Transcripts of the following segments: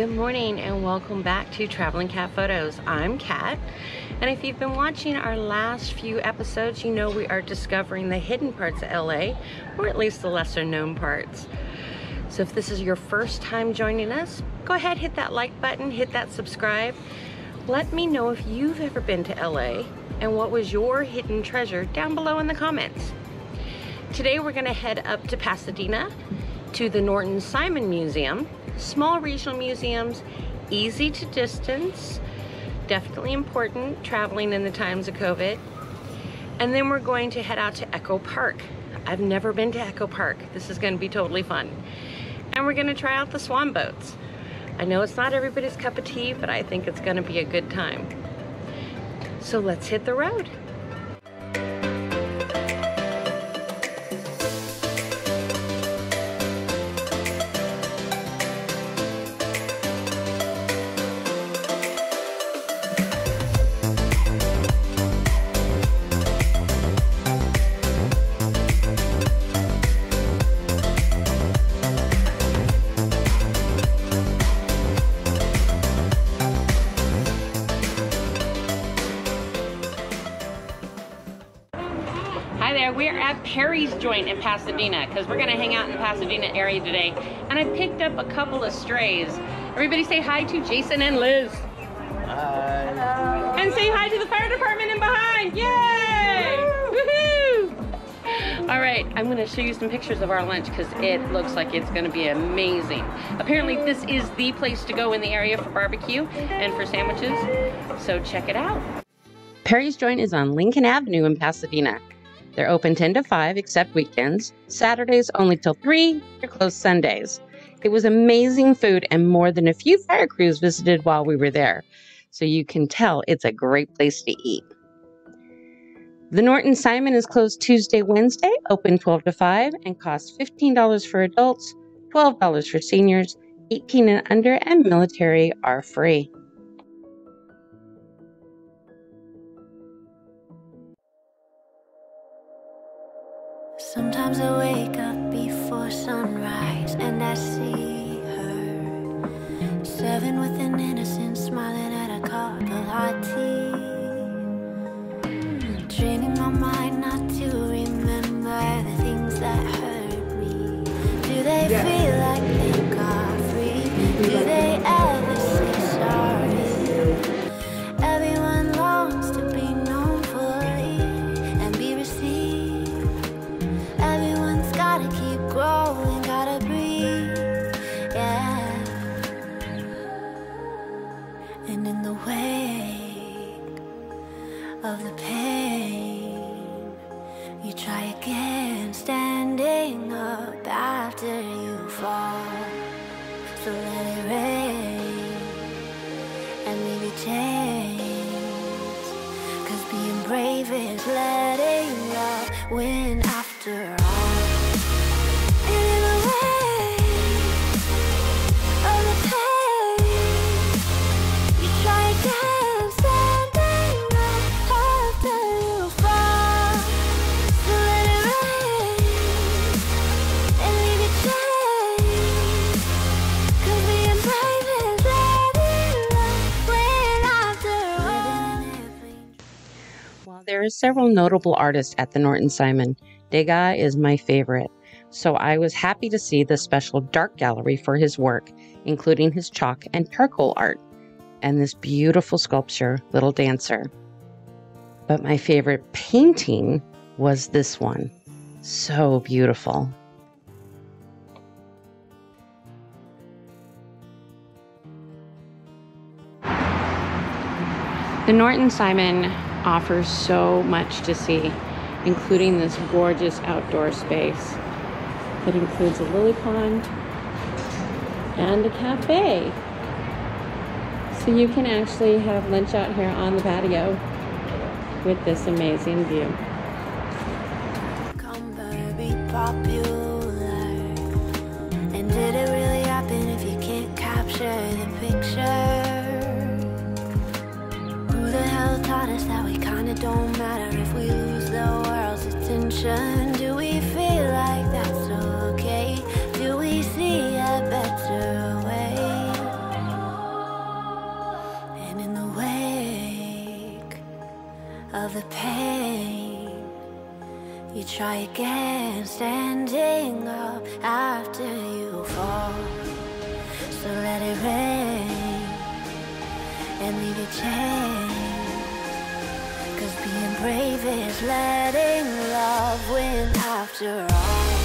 Good morning and welcome back to Traveling Cat Photos. I'm Cat, and if you've been watching our last few episodes, you know we are discovering the hidden parts of LA, or at least the lesser known parts. So if this is your first time joining us, go ahead, hit that like button, hit that subscribe. Let me know if you've ever been to LA and what was your hidden treasure down below in the comments. Today we're gonna head up to Pasadena to the Norton Simon Museum small regional museums, easy to distance, definitely important traveling in the times of COVID. And then we're going to head out to Echo Park. I've never been to Echo Park. This is gonna be totally fun. And we're gonna try out the swan boats. I know it's not everybody's cup of tea, but I think it's gonna be a good time. So let's hit the road. Hi there, we're at Perry's Joint in Pasadena because we're gonna hang out in the Pasadena area today. And I picked up a couple of strays. Everybody say hi to Jason and Liz. Hi. Hello. And say hi to the fire department in behind. Yay! Woohoo! All right, I'm gonna show you some pictures of our lunch because it looks like it's gonna be amazing. Apparently this is the place to go in the area for barbecue and for sandwiches, so check it out. Perry's Joint is on Lincoln Avenue in Pasadena. They're open 10 to 5 except weekends. Saturdays only till 3. They're closed Sundays. It was amazing food and more than a few fire crews visited while we were there. So you can tell it's a great place to eat. The Norton Simon is closed Tuesday, Wednesday, open 12 to 5 and costs $15 for adults, $12 for seniors, 18 and under and military are free. I wake fall. So let it rain and maybe chains. There are several notable artists at the Norton Simon, Degas is my favorite. So I was happy to see the special dark gallery for his work, including his chalk and charcoal art, and this beautiful sculpture, Little Dancer. But my favorite painting was this one. So beautiful. The Norton Simon offers so much to see, including this gorgeous outdoor space that includes a lily pond and a cafe. So you can actually have lunch out here on the patio with this amazing view. don't matter if we lose the world's attention. Do we feel like that's okay? Do we see a better way? And in the wake of the pain, you try again, standing up after you fall. So let it rain and leave it change. Being brave is letting love win after all.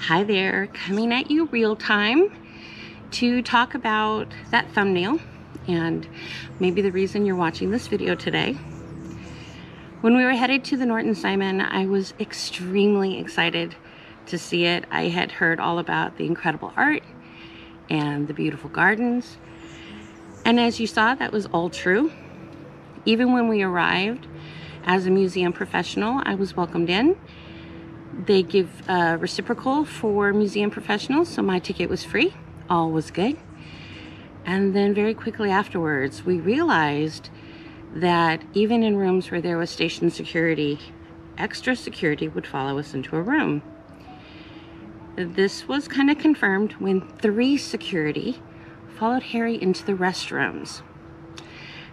Hi there, coming at you real time to talk about that thumbnail and maybe the reason you're watching this video today. When we were headed to the Norton Simon, I was extremely excited to see it. I had heard all about the incredible art and the beautiful gardens. And as you saw, that was all true. Even when we arrived as a museum professional, I was welcomed in they give uh, reciprocal for museum professionals, so my ticket was free. All was good. And then very quickly afterwards, we realized that even in rooms where there was station security, extra security would follow us into a room. This was kind of confirmed when three security followed Harry into the restrooms.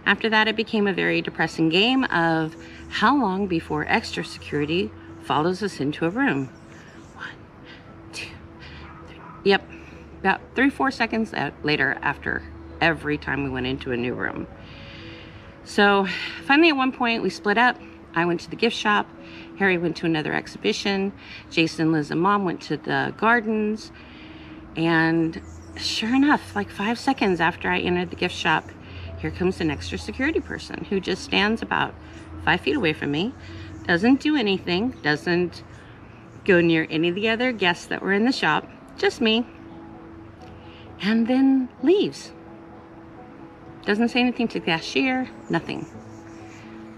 After that, it became a very depressing game of how long before extra security follows us into a room. One, two, three. Yep, about three, four seconds later after every time we went into a new room. So finally at one point we split up. I went to the gift shop. Harry went to another exhibition. Jason, Liz, and Mom went to the gardens. And sure enough, like five seconds after I entered the gift shop, here comes an extra security person who just stands about five feet away from me doesn't do anything, doesn't go near any of the other guests that were in the shop, just me, and then leaves. Doesn't say anything to the cashier, nothing.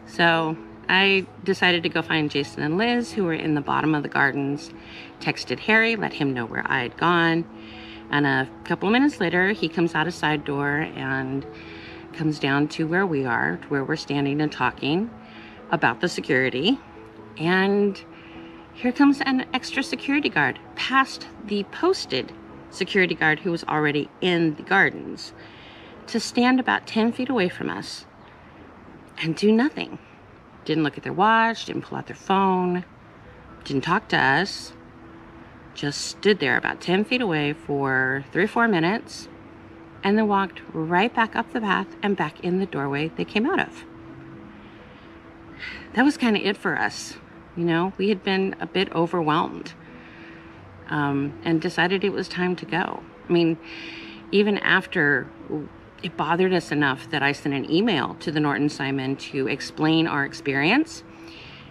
So I decided to go find Jason and Liz, who were in the bottom of the gardens, texted Harry, let him know where I had gone. And a couple of minutes later, he comes out a side door and comes down to where we are, to where we're standing and talking about the security. And here comes an extra security guard past the posted security guard who was already in the gardens to stand about 10 feet away from us and do nothing. Didn't look at their watch, didn't pull out their phone, didn't talk to us, just stood there about 10 feet away for three or four minutes and then walked right back up the path and back in the doorway they came out of that was kind of it for us. You know, we had been a bit overwhelmed um, and decided it was time to go. I mean, even after it bothered us enough that I sent an email to the Norton Simon to explain our experience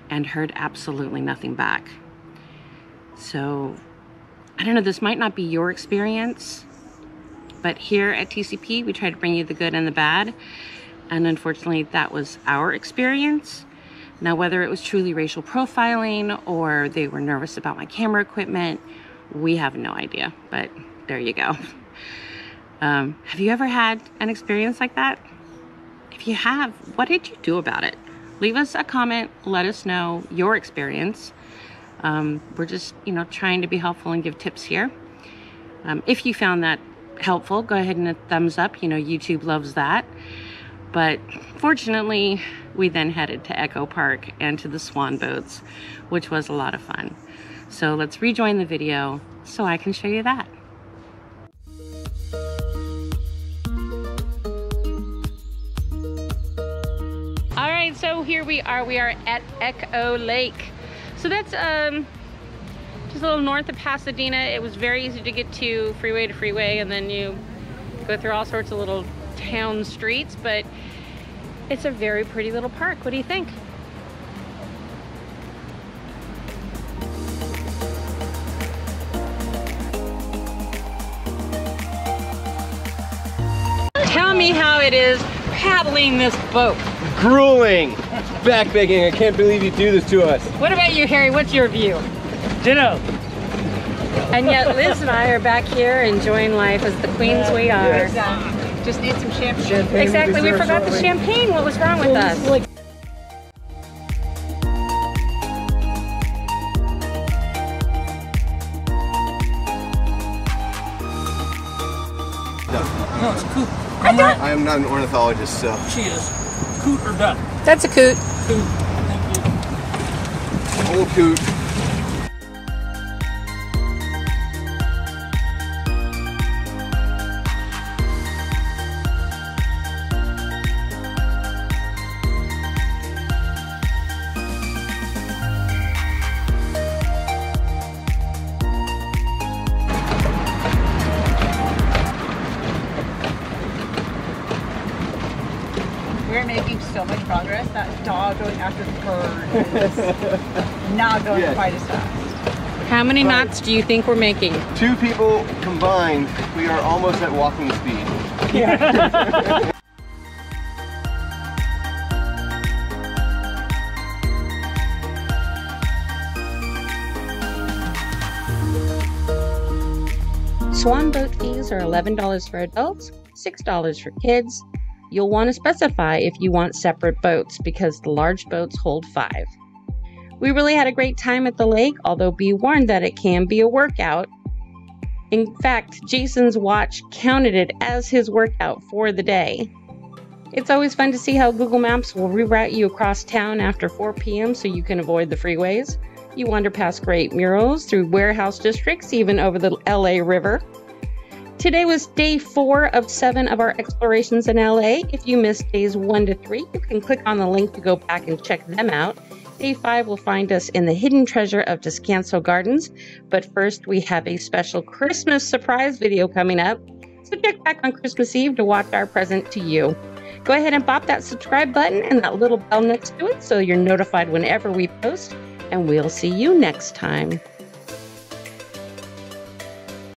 and heard absolutely nothing back. So, I don't know, this might not be your experience, but here at TCP, we try to bring you the good and the bad. And unfortunately, that was our experience. Now, whether it was truly racial profiling or they were nervous about my camera equipment, we have no idea, but there you go. Um, have you ever had an experience like that? If you have, what did you do about it? Leave us a comment, let us know your experience. Um, we're just, you know, trying to be helpful and give tips here. Um, if you found that helpful, go ahead and a thumbs up. You know, YouTube loves that. But fortunately, we then headed to Echo Park and to the swan boats, which was a lot of fun. So let's rejoin the video so I can show you that. All right, so here we are. We are at Echo Lake. So that's um, just a little north of Pasadena. It was very easy to get to freeway to freeway and then you go through all sorts of little town streets, but it's a very pretty little park. What do you think? Tell me how it is paddling this boat. Grueling. Backbreaking. I can't believe you do this to us. What about you, Harry? What's your view? Ditto. And yet Liz and I are back here enjoying life as the queens we are. Just need some champagne. Exactly, we forgot the champagne. What was wrong with us? Not. I am not an ornithologist, so. She is. Coot or duck? That's a coot. Coot. Thank you. Old coot. Progress. That dog going after the bird is not going Yes. quite as fast. How many knots do you think we're making? Two people combined, we are almost at walking speed. Swan boat fees are $11 for adults, $6 for kids. You'll want to specify if you want separate boats because the large boats hold five. We really had a great time at the lake, although be warned that it can be a workout. In fact, Jason's watch counted it as his workout for the day. It's always fun to see how Google Maps will reroute you across town after 4 p.m. so you can avoid the freeways. You wander past great murals through warehouse districts, even over the LA River. Today was day four of seven of our explorations in LA. If you missed days one to three, you can click on the link to go back and check them out. Day five will find us in the hidden treasure of Descanso Gardens. But first, we have a special Christmas surprise video coming up. So check back on Christmas Eve to watch our present to you. Go ahead and pop that subscribe button and that little bell next to it so you're notified whenever we post. And we'll see you next time.